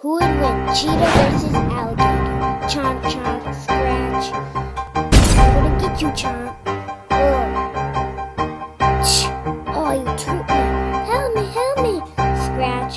Who would win, cheetah versus alligator? Chomp, chomp, scratch. I'm gonna get you, chomp. Oh, oh you tripped me. Help me, help me. Scratch.